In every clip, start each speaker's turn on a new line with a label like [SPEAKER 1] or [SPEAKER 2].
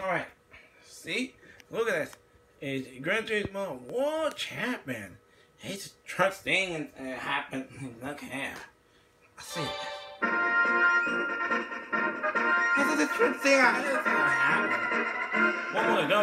[SPEAKER 1] Alright. See? Look at this. It's Gran Turismo World Champion. It's a truck thing and uh, it happened. Look here. I see it. This is a truck thing. I didn't think happened. What will it go?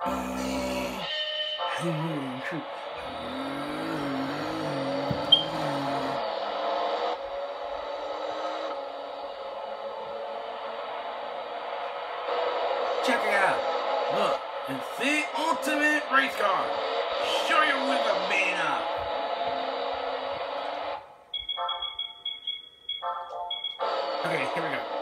[SPEAKER 1] Check it out. Look, it's the ultimate race car. Show your wiggle being up. Okay, here we go.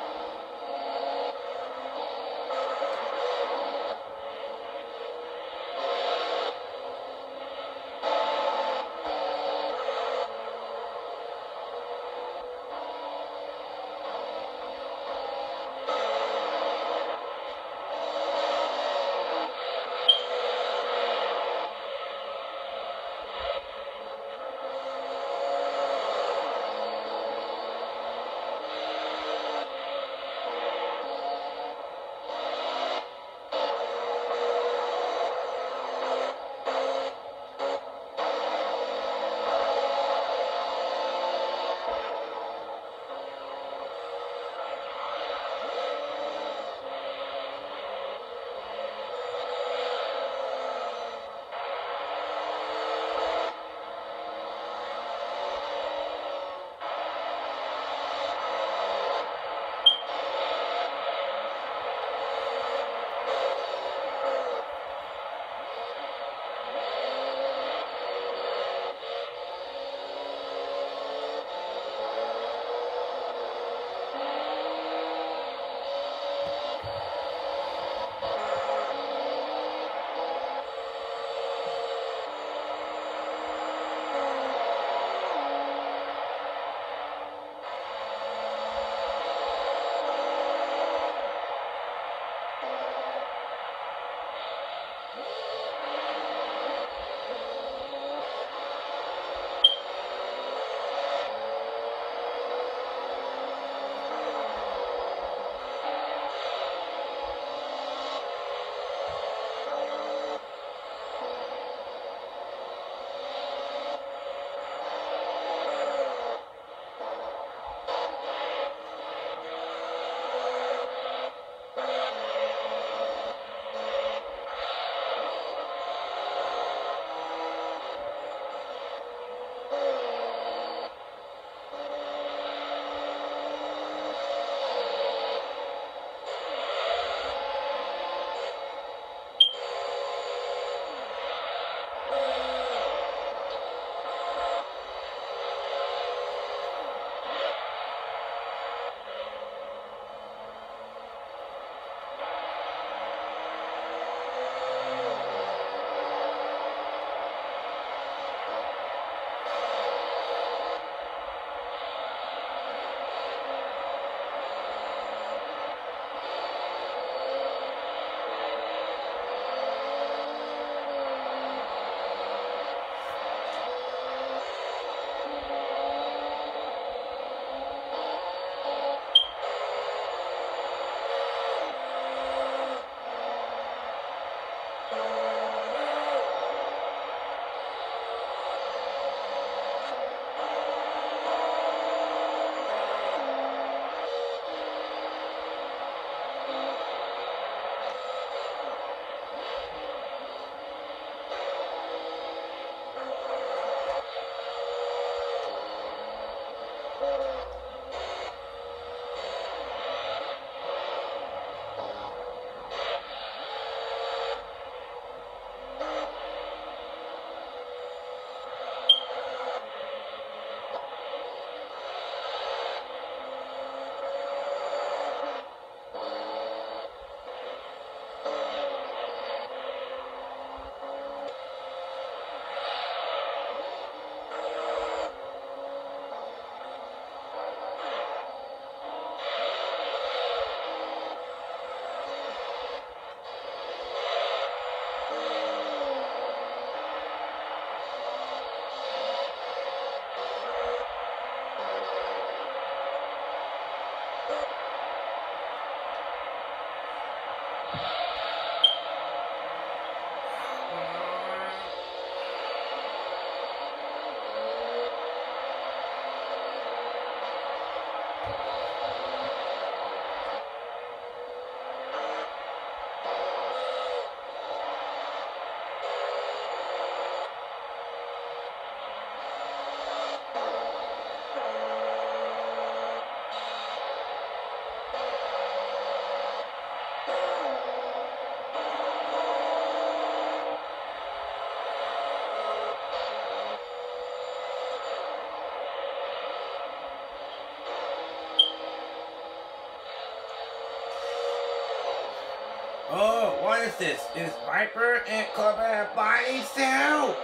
[SPEAKER 1] Is this? Is Viper and Corvette body cell?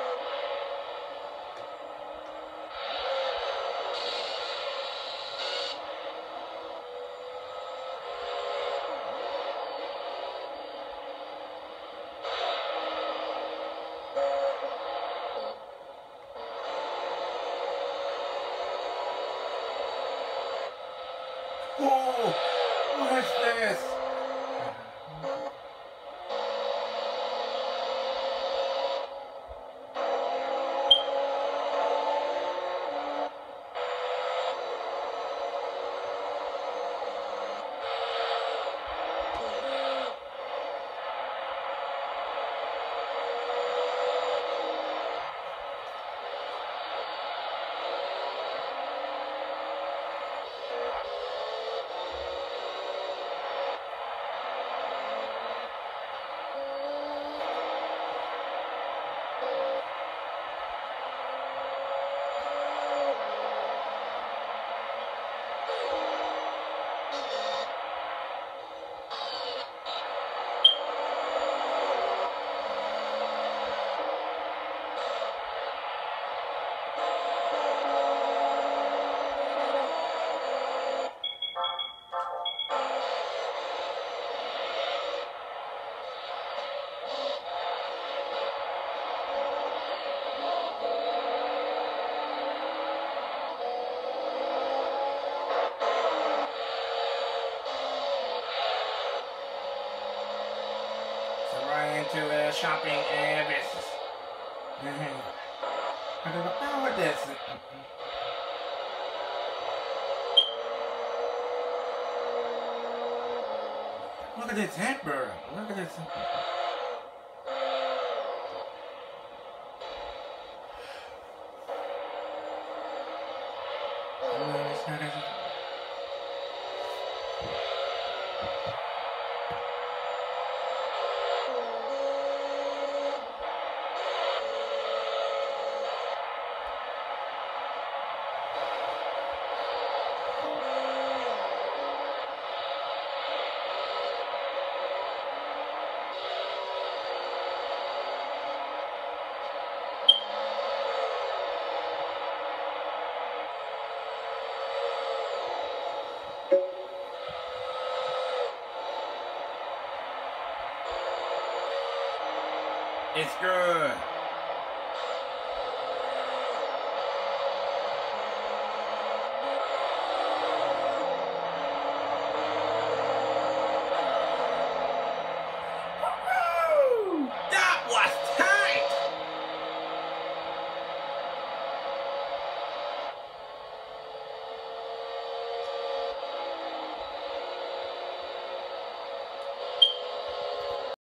[SPEAKER 1] Whoa! What's this? Right into uh, shopping and business. Mm-hmm. I don't know how this. Look at this hamburger. Look at this. It's good.